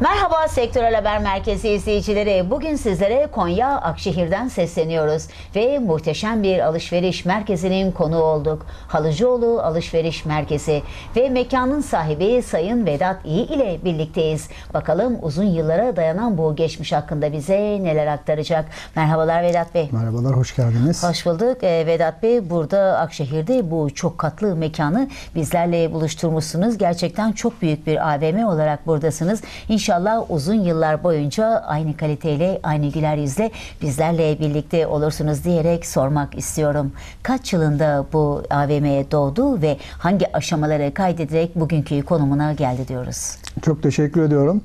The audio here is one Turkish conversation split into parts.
Merhaba Sektörel Haber Merkezi izleyicileri. Bugün sizlere Konya Akşehir'den sesleniyoruz ve muhteşem bir alışveriş merkezinin konuğu olduk. Halıcıoğlu Alışveriş Merkezi ve mekanın sahibi Sayın Vedat İyi ile birlikteyiz. Bakalım uzun yıllara dayanan bu geçmiş hakkında bize neler aktaracak. Merhabalar Vedat Bey. Merhabalar, hoş geldiniz. Hoş bulduk. Ee, Vedat Bey burada Akşehir'de bu çok katlı mekanı bizlerle buluşturmuşsunuz. Gerçekten çok büyük bir AVM olarak buradasınız. İnşallah uzun yıllar boyunca aynı kaliteyle, aynı güler yüzle bizlerle birlikte olursunuz diyerek sormak istiyorum. Kaç yılında bu AVM'ye doğdu ve hangi aşamaları kaydederek bugünkü konumuna geldi diyoruz. Çok teşekkür ediyorum.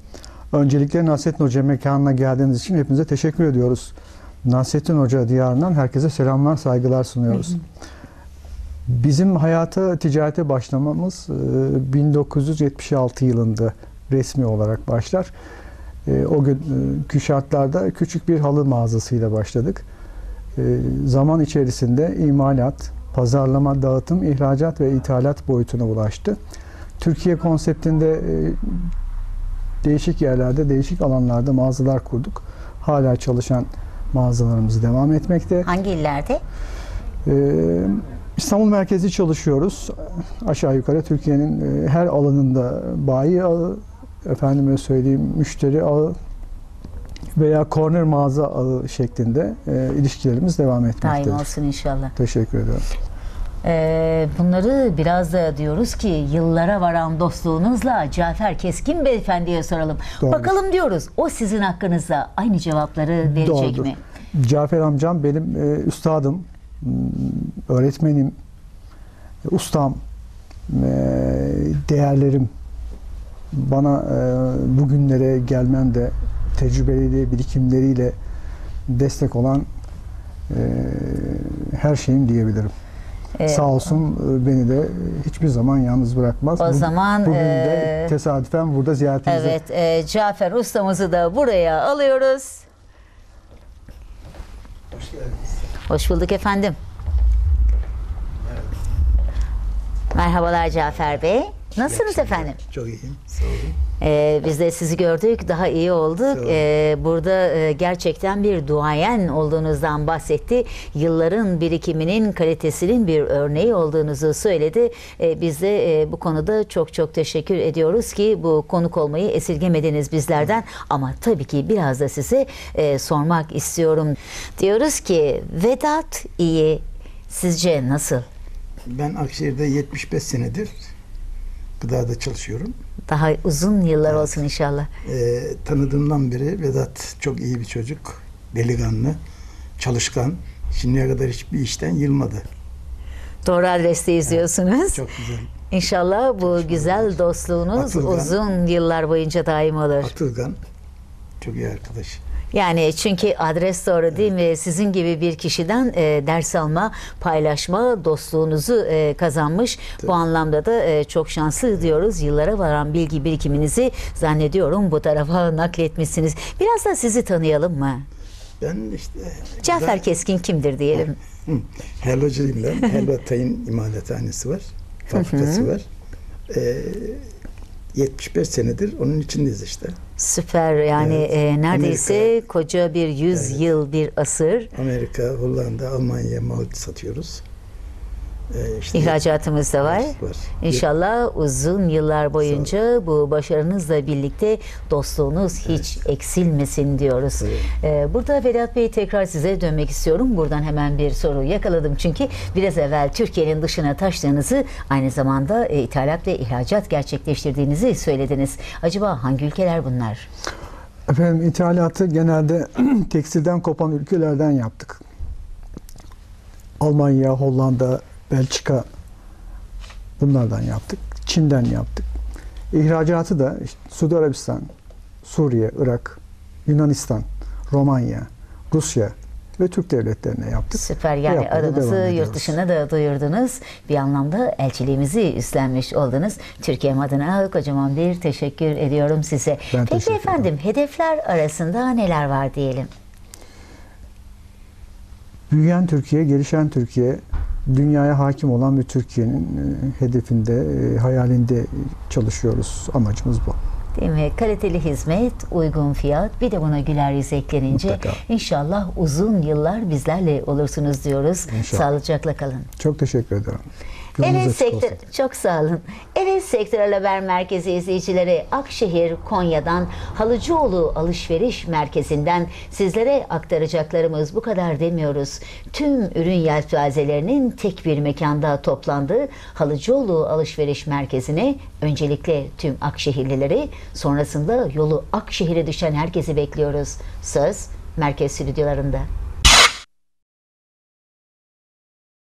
Öncelikle Nasrettin Hoca mekanına geldiğiniz için hepinize teşekkür ediyoruz. Nasrettin Hoca diyarından herkese selamlar, saygılar sunuyoruz. Bizim hayata, ticarete başlamamız e, 1976 yılında resmi olarak başlar. E, O günkü şartlarda küçük bir halı mağazasıyla başladık. E, Zaman içerisinde imalat, pazarlama, dağıtım, ihracat ve ithalat boyutuna ulaştı. Türkiye konseptinde e, değişik yerlerde, değişik alanlarda mağazalar kurduk. Hala çalışan mağazalarımız devam etmekte. Hangi illerde? Ee, İstanbul merkezi çalışıyoruz. Aşağı yukarı Türkiye'nin e, her alanında bayi efendime söyleyeyim müşteri ağı veya corner mağaza ağı şeklinde e, ilişkilerimiz devam Daim etmektedir. olsun inşallah. Teşekkür ediyorum. Ee, bunları biraz da diyoruz ki yıllara varan dostluğunuzla Cafer Keskin Beyefendi'ye soralım. Doğrudur. Bakalım diyoruz o sizin hakkınızda aynı cevapları verecek Doğrudur. mi? Cafer amcam benim e, üstadım, öğretmenim, ustam, e, değerlerim. Bana e, bugünlere gelmemde tecrübeleriyle, birikimleriyle destek olan e, her şeyim diyebilirim. Ee, Sağ olsun e, beni de hiçbir zaman yalnız bırakmaz. O Bu- zaman, bugün de e, tesadüfen burada ziyaretinizde Evet, e, Cafer ustamızı da buraya alıyoruz. Hoş geldiniz. Hoş bulduk efendim. Merhabalar Cafer Bey. Nasılsınız efendim? Çok iyiyim. Sağ olun. Ee, biz de sizi gördük, daha iyi olduk. Ee, burada e, gerçekten bir duayen olduğunuzdan bahsetti. Yılların birikiminin kalitesinin bir örneği olduğunuzu söyledi. Ee, biz de e, bu konuda çok çok teşekkür ediyoruz ki bu konuk olmayı esirgemediniz bizlerden. Ama tabii ki biraz da size e, sormak istiyorum. Diyoruz ki Vedat iyi, sizce nasıl? Ben Akşehir'de 75 senedir gıdada çalışıyorum. Daha uzun yıllar olsun inşallah. Ee, tanıdığımdan beri Vedat çok iyi bir çocuk. Delikanlı, çalışkan. Şimdiye kadar hiçbir işten yılmadı. Doğru adreste izliyorsunuz. Çok güzel. İnşallah bu güzel dostluğunuz Atılgan. uzun yıllar boyunca daim olur. Atılgan. Çok iyi arkadaş. Yani çünkü adres doğru değil mi? Sizin gibi bir kişiden e, ders alma, paylaşma, dostluğunuzu e, kazanmış. Bu anlamda da e, çok şanslı diyoruz. Yıllara varan bilgi birikiminizi zannediyorum bu tarafa nakletmişsiniz. Biraz da sizi tanıyalım mı? Ben işte... Cafer Keskin kimdir diyelim. Hı, Helvacılığıyla helva tayin imalathanesi var. Fabrikası var. Ee, 75 senedir onun içindeyiz işte. Süper yani Evet. e, neredeyse Amerika. koca bir yüz yıl bir asır Amerika, Hollanda, Almanya mal satıyoruz. Ee, işte ihracatımız da var. var. İnşallah uzun yıllar boyunca bu başarınızla birlikte dostluğunuz hiç eksilmesin diyoruz. Evet. Ee, burada Vedat Bey tekrar size dönmek istiyorum. Buradan hemen bir soru yakaladım çünkü biraz evvel Türkiye'nin dışına taştığınızı aynı zamanda e, ithalat ve ihracat gerçekleştirdiğinizi söylediniz. Acaba hangi ülkeler bunlar? Efendim ithalatı genelde tekstilden kopan ülkelerden yaptık. Almanya, Hollanda, Belçika bunlardan yaptık. Çin'den yaptık. İhracatı da işte Suudi Arabistan, Suriye, Irak, Yunanistan, Romanya, Rusya ve Türk devletlerine yaptık. Süper yani adınızı yurt dışına da duyurdunuz. Bir anlamda elçiliğimizi üstlenmiş oldunuz. Türkiye adına kocaman bir teşekkür ediyorum size. Ben Peki efendim hedefler arasında neler var diyelim? Büyüyen Türkiye, gelişen Türkiye, dünyaya hakim olan bir Türkiye'nin e, hedefinde, e, hayalinde çalışıyoruz. Amacımız bu. Değil mi? Kaliteli hizmet, uygun fiyat, bir de buna güler yüz eklenince Mutlaka. inşallah uzun yıllar bizlerle olursunuz diyoruz. İnşallah. Sağlıcakla kalın. Çok teşekkür ederim. Yolunuz Evet sektör, olsun. çok sağ olun. Evet Sektörel Haber Merkezi izleyicileri Akşehir, Konya'dan Halıcıoğlu Alışveriş Merkezi'nden sizlere aktaracaklarımız bu kadar demiyoruz. Tüm ürün yelpazelerinin tek bir mekanda toplandığı Halıcıoğlu Alışveriş Merkezi'ne öncelikle tüm Akşehirlileri sonrasında yolu Akşehir'e düşen herkesi bekliyoruz. Söz merkez stüdyolarında.